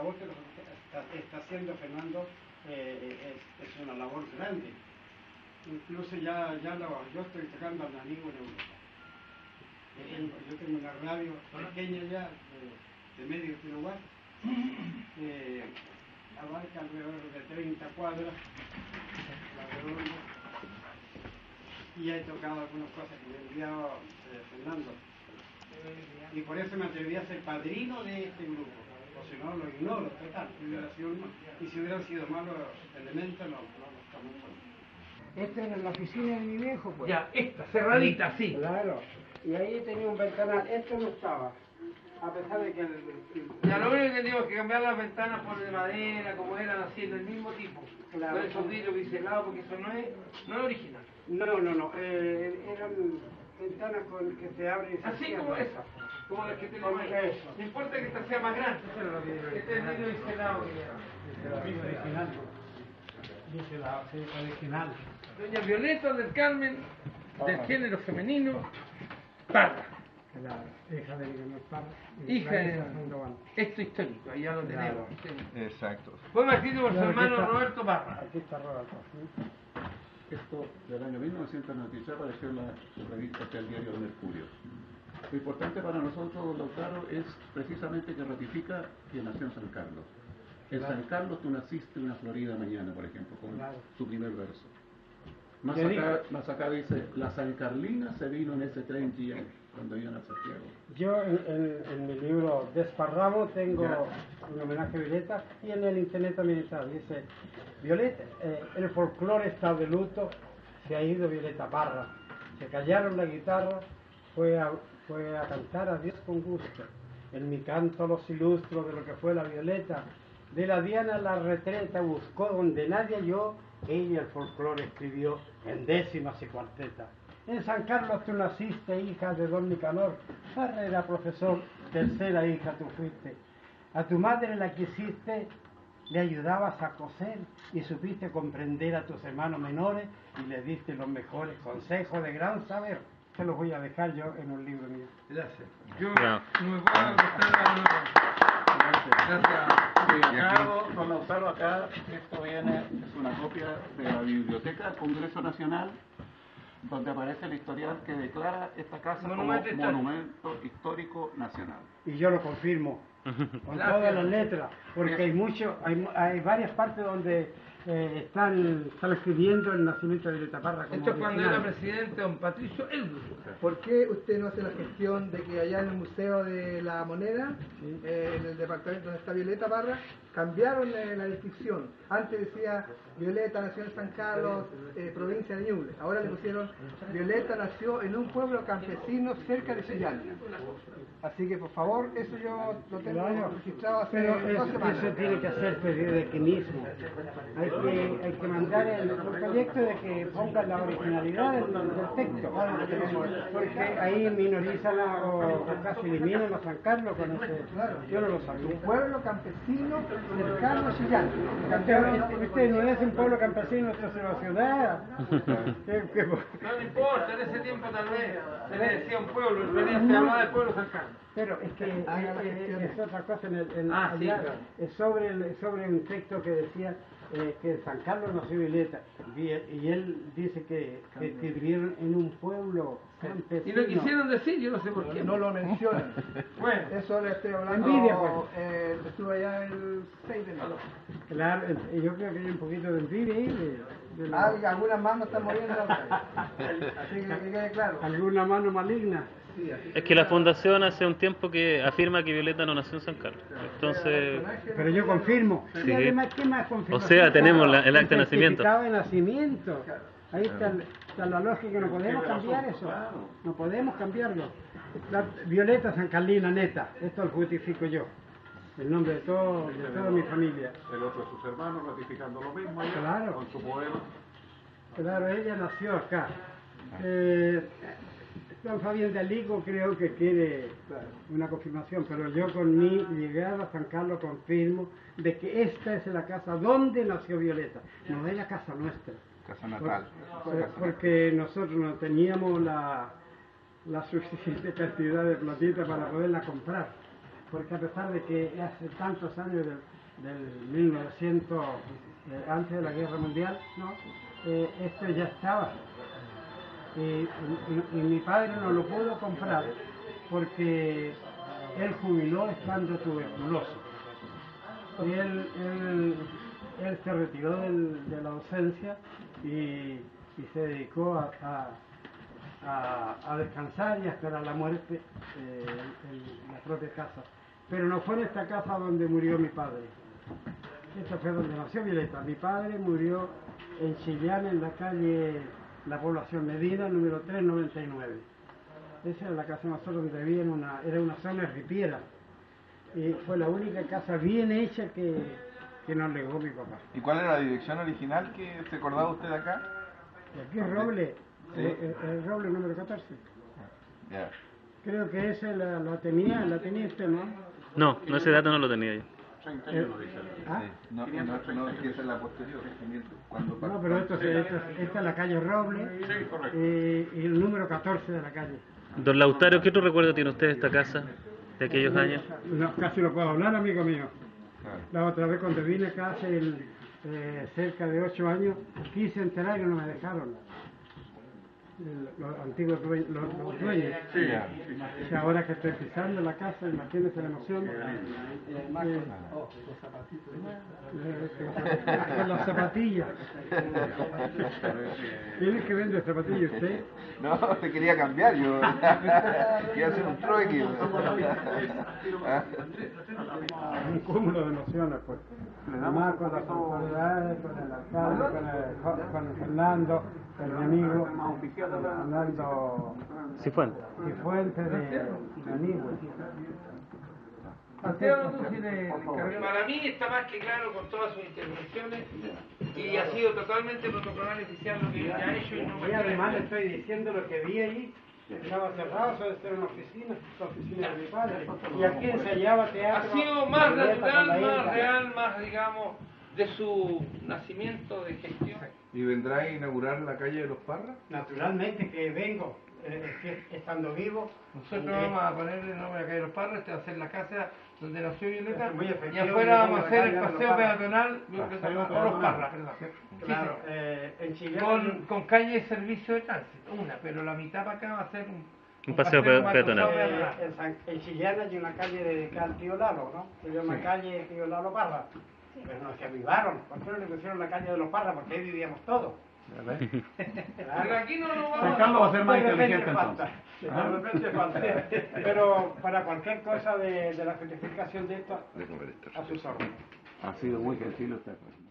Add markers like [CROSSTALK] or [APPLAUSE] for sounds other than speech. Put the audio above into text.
labor que está, haciendo Fernando eh, es, una labor grande. Incluso ya, ya lo, yo estoy tocando al amigo en Europa. Yo tengo una radio pequeña ya, de, medio kilowatt, que abarca alrededor de 30 cuadras, y he tocado algunas cosas que me ha enviado eh, Fernando. Y por eso me atreví a ser padrino de este grupo, o si no lo ignoro total. y si hubieran sido malos elementos, no, no, no estamos Esta era la oficina de mi viejo, pues. Ya, esta, cerradita, sí. Claro. Y ahí tenía un ventanal. Esto no estaba. A pesar de que el, Ya lo único que tenemos que cambiar las ventanas por de madera, como eran así, del mismo tipo. Claro. No esos vidrios biselados, porque eso no es, no es original. No, no, no. Eh, eran ventanas con que se abren y se Así como esa, como las que Como ahí. eso. No importa que esta sea más grande. Este es el que lleva. original. Dice la original. Doña Violeta del Carmen, del género femenino, Parra. La hija de Parra. Hija de... Esto histórico, ahí ya lo tenemos. Exacto. Fue escrito por su hermano está. Roberto Parra. Aquí está Roberto. ¿sí? Esto del año 1996 apareció en la revista del diario El Mercurio. Lo importante para nosotros, Lautaro, es precisamente que ratifica que nació en San Carlos. En Claro. San Carlos tú naciste una Florida mañana, por ejemplo, con Claro. su primer verso. Más ¿Qué acá, más acá dice, la San Carlina se vino en ese tren GM cuando iban a Santiago. Yo en, en- en mi libro Desparramo tengo Ya. un homenaje a Violeta y en el internet también está. Dice, Violeta, eh, el folclore está de luto, se ha ido Violeta Parra. Se callaron la guitarra, fue a, fue a cantar a Dios con gusto. En mi canto los ilustro de lo que fue la Violeta. De la Diana la retreta buscó donde nadie halló, ella el folclore escribió en décimas y cuartetas. En San Carlos tú naciste, hija de don Nicanor. Parra era profesor, tercera hija tú fuiste. A tu madre la quisiste, le ayudabas a coser y supiste comprender a tus hermanos menores y le diste los mejores consejos de gran saber. Se los voy a dejar yo en un libro mío. Gracias. Yo me puedo contestar a la Gracias. Y acá, don Lautaro, acá, esto viene, es una copia de la Biblioteca del Congreso Nacional, donde aparece el historial que declara esta casa Monumento como histórico. Monumento Histórico Nacional. Y yo lo confirmo con Gracias. todas las letras, porque hay mucho, hay, mu- hay varias partes donde eh, están, están escribiendo el nacimiento de Violeta Parra. como Esto es cuando original. era presidente don Patricio Eldur. ¿Por qué usted no hace la gestión de que allá en el Museo de la Moneda, Sí. eh, en el departamento donde está Violeta Parra, cambiaron eh, la descripción? Antes decía Violeta nació en San Carlos, eh, provincia de Ñuble. Ahora le pusieron Violeta nació en un pueblo campesino cerca de Chillán. Así que por favor, eso yo lo tengo registrado hace Pero dos eso, eso tiene que hacer periodiquinismo. Hay que, hay que mandar el, el proyecto de que pongan la originalidad del, del texto. Porque ahí minorizan o, o casi eliminan a San Carlos con ese. Yo no lo sabía. Un pueblo campesino cercano a Chillán. Usted, usted no es un pueblo campesino, usted es una ciudad. ¿Qué- [LAUGHS] qué- [LAUGHS] No le importa, en ese tiempo tal vez se le decía un pueblo, en realidad se hablaba del pueblo San Carlos. Pero es que eh, la eh, gestión. es otra cosa. En el, en- Ah, sí, allá, claro. es sobre, el- es sobre un texto que decía eh, que San Carlos nació Violeta. Y, y él dice que, que, que vivieron en un pueblo Y campesino. lo quisieron decir, yo no sé por qué. No lo mencionan. [LAUGHS] Bueno, Eso le estoy hablando. Envidia, pues. eh, estuve allá el 6 de enero. Claro, eh, yo creo que hay un poquito de envidia. De, de la- Ah, y algunas más no están muriendo. [LAUGHS] Así que que quede claro. alguna mano maligna. Sí, así Es que la fundación hace un tiempo que afirma que Violeta no nació en San Carlos. Entonces, Pero yo confirmo. Sí. Y además, ¿qué más confirmo? O sea, tenemos la- el acta de nacimiento. certificado de nacimiento. Ahí está, el- está la lógica, no podemos cambiar eso. No podemos cambiarlo. La Violeta San Carlina neta, esto lo justifico yo. El nombre de, todo, de toda mi familia. El otro de sus hermanos ratificando lo mismo Claro. con su poema. Claro, ella nació acá. Eh, San Fabián de Aligo creo que quiere una confirmación, pero yo con mi llegada a San Carlos confirmo de que esta es la casa donde nació Violeta, no es la casa nuestra. Casa natal. Por- por- porque nosotros no teníamos la, la suficiente cantidad de platita para poderla comprar. Porque a pesar de que hace tantos años del, del 1900, eh, antes de la Guerra Mundial, ¿no? Eh, esto ya estaba. Y, mi padre no lo pudo comprar porque él jubiló estando tuberculoso. Y él, él, se retiró de la docencia y, se dedicó a- a descansar y a esperar la muerte eh, en la propia casa. Pero no fue en esta casa donde murió mi padre. Esta fue donde nació Violeta. Mi padre murió en Chillán, en la calle La Población Medina, número 399. Esa era la casa de nosotros donde vivía, en una, era una zona ripiera. Y fue la única casa bien hecha que, que nos legó mi papá. ¿Y cuál era la dirección original que se acordaba usted de acá? Y aquí es Roble, Sí. eh, eh, el Roble número 14. Ya. Creo que esa la, la tenía, la tenía usted, ¿no? No, no ese dato no lo tenía yo. 31 dice. ¿Ah? No, no, no, es que esa es la posterior. Cuando No, pero esto, es- esto es- esta es la calle Roble Sí, correcto. eh, y el número 14 de la calle. Don Lautario, ¿qué otro recuerdo tiene usted de esta casa, de aquellos años? No, casi no puedo hablar, amigo mío. La otra vez cuando vine acá hace el, eh, cerca de ocho años, quise entrar y no me dejaron. Los antiguos due- los, los dueños. Sí. Y ahora que estoy pisando la casa, imagínense la emoción. Eh, eh, con las zapatillas. ¿Tiene que vender zapatillas usted? No, te quería cambiar yo. [LAUGHS] Quería hacer un trueque. Un cúmulo de emociones, pues. Además, con las autoridades, con el alcalde, con, el, con el Fernando, con mi amigo, Fernando Cifuentes. Cifuentes de, encargó. Para mí está más que claro con todas sus intervenciones y ha sido totalmente protocolar y oficial lo que ha hecho y no Y además le estoy diciendo lo que vi ahí. Estaba cerrado, eso debe ser una oficina, la oficina de mi padre. Y aquí ensayaba ha teatro. sido más natural, la más real, más digamos de su nacimiento, de gestión. ¿Y vendrá a inaugurar la calle de los Parras? Naturalmente que vengo, eh, estando vivo. Nosotros eh, vamos a poner el nombre de la calle de los Parros, esta va a ser la casa donde nació Violeta, y afuera vamos a hacer el de los paseo Parras. peatonal por los Parras, perdón. Claro, eh, en Chile. Con, con calle de servicio de tránsito, una, pero la mitad para acá va a ser un, Un paseo peatonal. Eh, en, en Chillán hay una calle dedicada al tío Lalo, ¿no? Se llama calle Tío Lalo Parra. Pero no se avivaron. ¿Por qué no le pusieron la calle de los Parras? Porque ahí vivíamos todos. Pero aquí no nos vamos San Carlos va a ser más repente inteligente. De repente falta. Pero para cualquier cosa de, de la justificación de esto. a sus órdenes. Ha sido muy gentil usted. pues.